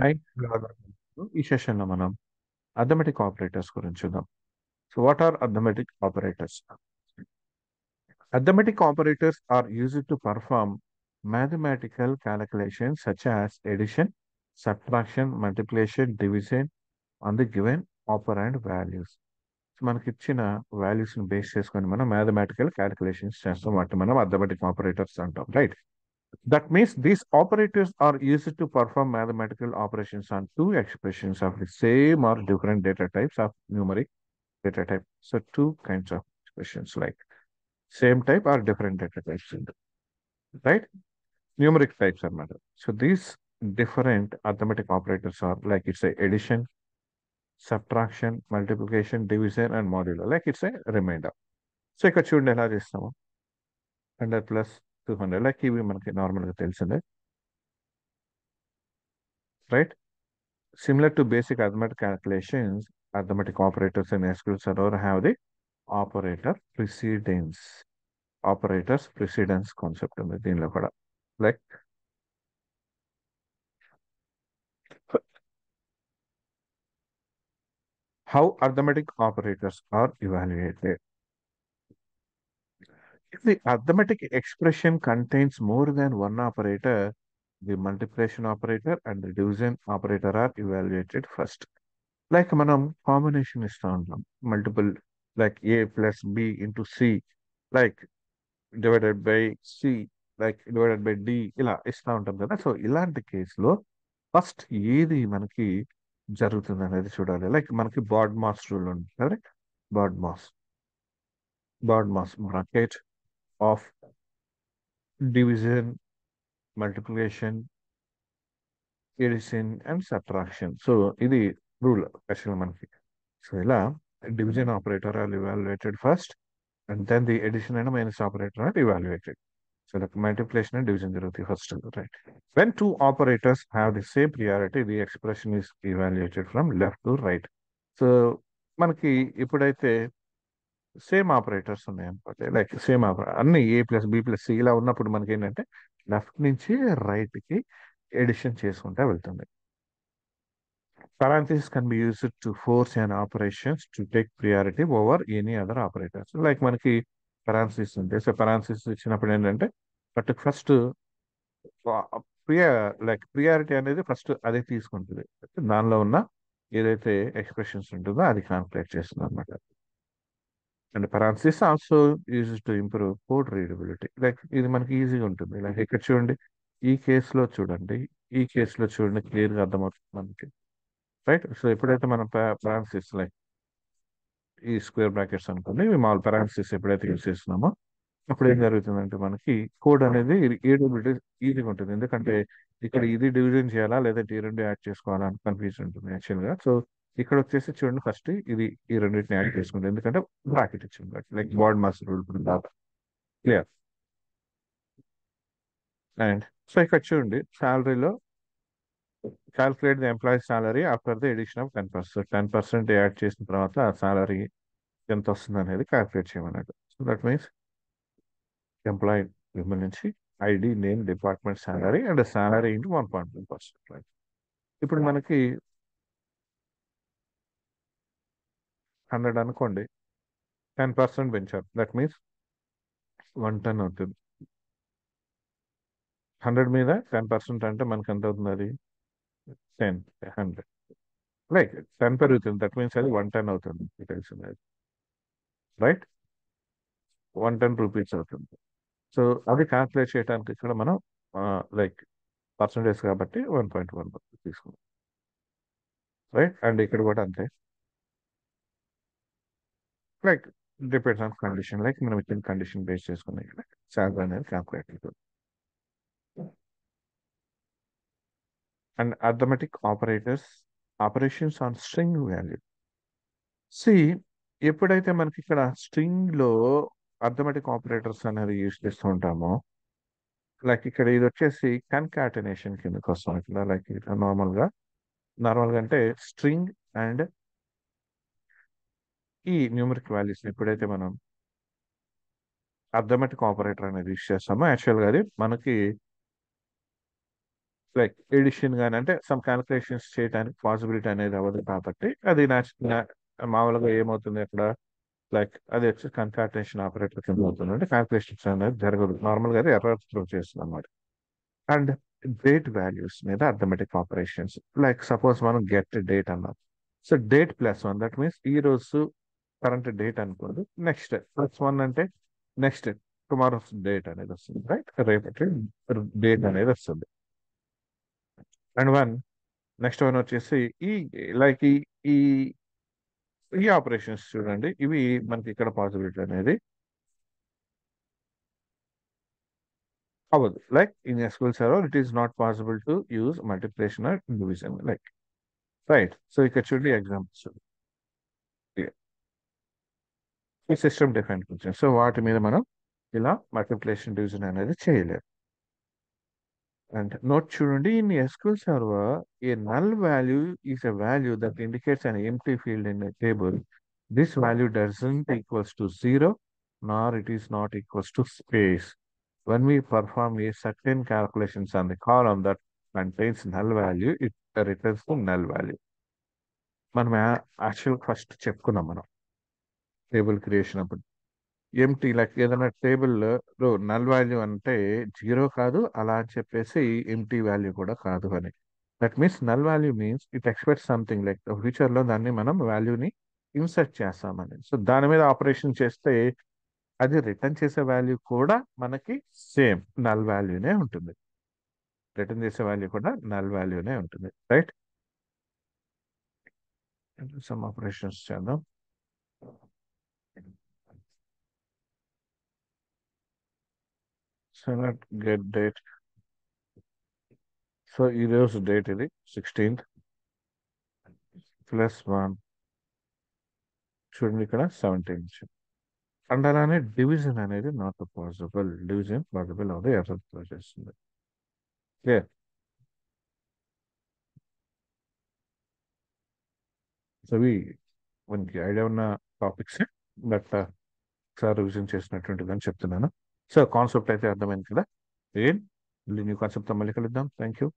Hi ఈ సెషన్లో మనం అథమెటిక్ ఆపరేటర్స్ గురించి చూద్దాం. So what are arithmetic operators arithmetic operators are used to perform mathematical calculations such as addition, subtraction, multiplication, division on the given operand values. So మనకి ఇచ్చిన వాల్యూస్ని base చేసుకొని మనం మ్యాథమెటికల్ క్యాలిక్యులేషన్స్ చేస్తాం. వాటి మనం అథమెటిక్ ఆపరేటర్స్ అంటాం. Right That means these operators are used to perform mathematical operations on two expressions of the same or different data types of numeric data type. So two kinds of expressions like same type or different data types. Right? Numeric types are matter. So these different arithmetic operators are like it's a addition, subtraction, multiplication, division, and modulo. Like it's a remainder. So ఇక్కడ చూడండి ఎలా చేస్తాము hundred plus Two hundred like ఇవి మనకి నార్మల్గా తెలిసిందే right similar to basic arithmetic calculations arithmetic operators and SQL server have the operator precedence operators precedence concept ఉంది దీనిలో కూడా like how arithmetic operators are evaluated. If the arithmetic expression contains more than one operator, the multiplication operator and the division operator are evaluated first. Like మనం combination ఇస్తా ఉంటాం multiple like A plus B into C like divided by C like divided by D ఇలా ఇస్తా ఉంటాం కదా so ఇలాంటి కేసులో first ఏది మనకి జరుగుతుంది అనేది చూడాలి లైక్ మనకి బాడ్ మాస్ రూల్ ఉంది correct BODMAS BODMAS bracket of division multiplication addition and subtraction so ఇది రూల్ యాక్చువల్ మనకి సో ఇలా division operator are evaluated first and then the addition and minus operator are evaluated so like multiplication and division జరుగుతాయి first right when two operators have the same priority the expression is evaluated from left to right so మనకి ఎప్పుడైతే same operators ఉన్నాయి అనుకోండి. Like same అన్ని A plus B plus C ఇలా ఉన్నప్పుడు మనకి ఏంటంటే లెఫ్ట్ నుంచి రైట్కి ఎడిషన్ చేసుకుంటా వెళ్తుంది. Parentheses can be used to force an operations to take priority over any other operators. Like మనకి పెరాన్సిస్ ఉంటాయి సో పెరాన్సిస్ ఇచ్చినప్పుడు ఏంటంటే బట్ ఫస్ట్ ప్రియ లైక్ ప్రియారిటీ అనేది ఫస్ట్ అదే తీసుకుంటుంది. దానిలో ఉన్న ఏదైతే ఎక్స్ప్రెషన్స్ ఉంటుందో అది కాన్క్లేట్ చేస్తుంది అనమాట and parenthesis also use to improve code readability like ఇది మనకి ఈజీగా ఉంటుంది. లైక్ ఇక్కడ చూడండి ఈ కేసులో చూడండి ఈ కేసులో చూడండి క్లియర్గా అర్థమవుతుంది మనకి. రైట్ సో ఎప్పుడైతే మనం పరాన్సిస్ లైక్ ఈ స్క్వేర్ బ్రాకెట్స్ అనుకోండి మామూలు పరాన్సిస్ ఎప్పుడైతే యూజ్ చేస్తున్నామో అప్పుడు ఏం జరుగుతుందంటే మనకి కోడ్ అనేది ఈడబిలిటీ ఈజీగా ఉంటుంది. ఎందుకంటే ఇక్కడ ఇది డివిజన్ చేయాలా లేదంటే ఈ రెండు యాడ్ చేసుకోవాలా అని కన్ఫ్యూజన్ ఉంటుంది యాక్చువల్గా సో ఇక్కడ వచ్చేసి చూడండి ఫస్ట్ ఇది ఈ రెండింటిని యాడ్ చేసుకుంటుంది ఎందుకంటే బ్రాకెట్ ఇచ్చింది like BODMAS rule clear and so ఇక్కడ చూడండి సాలరీలో calculate the employee salary after the addition of ten percent ten percent add చేసిన తర్వాత ఆ సాలరీ ఎంత వస్తుంది అనేది క్యాల్కులేట్ చేయమన్నట్టు సో దట్ మీన్స్ ఎంప్లాయీ మిమ్మల్ని నుంచి ID name department salary and salary into one point two percent ఇప్పుడు మనకి హండ్రెడ్ అనుకోండి. టెన్ పర్సెంట్ పెంచారు. దట్ మీన్స్ వన్ టెన్ అవుతుంది. హండ్రెడ్ మీద టెన్ పర్సెంట్ అంటే మనకి ఎంత అవుతుంది అది? Ten hundred. లైక్ టెన్ పెరుగుతుంది. దట్ మీన్స్ అది వన్ టెన్ అవుతుంది. తెలిసింది రైట్? వన్ టెన్ రూపీస్ అవుతుంది. సో అది క్యాల్కులేట్ చేయడానికి ఇక్కడ మనం లైక్ పర్సంటేజ్ కాబట్టి వన్ పాయింట్ వన్ తీసుకున్నాం. రైట్? అండ్ ఇక్కడ కూడా అంతే. Like depends on condition like మనం ఇచ్చిన కండిషన్ బేస్ చేసుకుని శాలరీ అనేది క్యాల్కులేట్ అవుతుంది and arithmetic operators operations on string value C ఎప్పుడైతే మనకి ఇక్కడ స్ట్రింగ్లో అర్థమెటిక్ ఆపరేటర్స్ అనేది యూజ్ చేస్తూ ఉంటామో లైక్ ఇక్కడ ఇది వచ్చేసి కన్కాటనేషన్ కిందకి వస్తాం ఇక్కడ లైక్ నార్మల్గా నార్మల్గా అంటే స్ట్రింగ్ అండ్ ఈ న్యూమరిక్ వాల్యూస్ ఎప్పుడైతే మనం అర్థమెటిక్ ఆపరేటర్ అనేది యూజ్ చేస్తామో యాక్చువల్గా అది మనకి లైక్ ఎడిషన్ కానీ అంటే సమ్ క్యాలిక్యులేషన్స్ చేయడానికి పాసిబిలిటీ అనేది అవ్వదు కాబట్టి అది మామూలుగా ఏమవుతుంది అక్కడ? లైక్ అది వచ్చి కన్కాటేషన్ ఆపరేటర్ కింద అవుతుంది. అంటే క్యాలిక్యులేషన్స్ అనేది జరగదు. నార్మల్గా అది ఎర్రర్ త్రో చేస్తుంది అనమాట అండ్ డేట్ వాల్యూస్ మీద అర్థమెటిక్ ఆపరేషన్స్ లైక్ సపోజ్ మనం గెట్ డేట్ అన్నాం. So date plus one that means ఈ రోజు కరెంట్ డేట్ అనుకోండి నెక్స్ట్ ప్లస్ వన్ అంటే నెక్స్ట్ టుమారో డేట్ అనేది వస్తుంది రైట్ రేపటి డేట్ అనేది వస్తుంది. అండ్ వన్ నెక్స్ట్ వన్ వచ్చేసి ఈ లైక్ ఈ ఈ ఈ ఆపరేషన్స్ చూడండి. ఇవి మనకి ఇక్కడ పాసిబిలిటీ అనేది అవ్వదు. Like in SQL server it is not possible to use multiplication or division like right so ఇక్కడ చూడండి ఎగ్జాంపుల్స్ ఈ సిస్టమ్ డిఫైన్ ఫంక్షన్ సో వాటి మీద మనం ఇలా మల్టిప్లికేషన్ డివిజన్ అనేది చేయలేము అండ్ నోట్ చూడండి in SQL server a null value is a value that indicates an empty field in table this value doesn't equals to zero nor it is not equals to space When we perform a certain calculations on the column that contains null value, it returns the null value. మనం actual first చెప్పుకున్నాం మనం. Table creation అప్పుడు. Empty like ఏదైనా టేబుల్లో null value అంటే zero కాదు అలా అని చెప్పేసి ఎంటీ వాల్యూ కూడా కాదు అని. That means null value means it expect something like ఫ్యూచర్లో దాన్ని మనం వాల్యూని ఇన్సర్ట్ చేస్తామని. సో దాని మీద ఆపరేషన్ చేస్తే అది రిటర్న్ చేసే వాల్యూ కూడా మనకి సేమ్ నల్ వాల్యూనే ఉంటుంది. రిటర్న్ చేసే వాల్యూ కూడా నల్ వాల్యూనే ఉంటుంది. రైట్? సమ్ ఆపరేషన్స్ చేద్దాం. సెనట్ గెట్ డేట్ సో ఈరోజు డేట్ ఇది సిక్స్టీన్త్ ప్లస్ వన్ చూడండి ఇక్కడ సెవెంటీన్ అండ్ అలానే డివిజన్ అనేది నాట్ పాసిబుల్ డివిజన్ పాసిబుల్ అవుతుంది ఎర్రర్ చేస్తుంది క్లియర్ సో ఇవి మనకి ఐడియా ఉన్న టాపిక్స్ బట్ ఒకసారి రివిజన్ చేసినటువంటిది అని చెప్తున్నాను. సో కాన్సెప్ట్ అయితే అర్థమైంది కదా? ఏం న్యూ కాన్సెప్ట్తో మళ్ళీ కలుద్దాం థ్యాంక్ యూ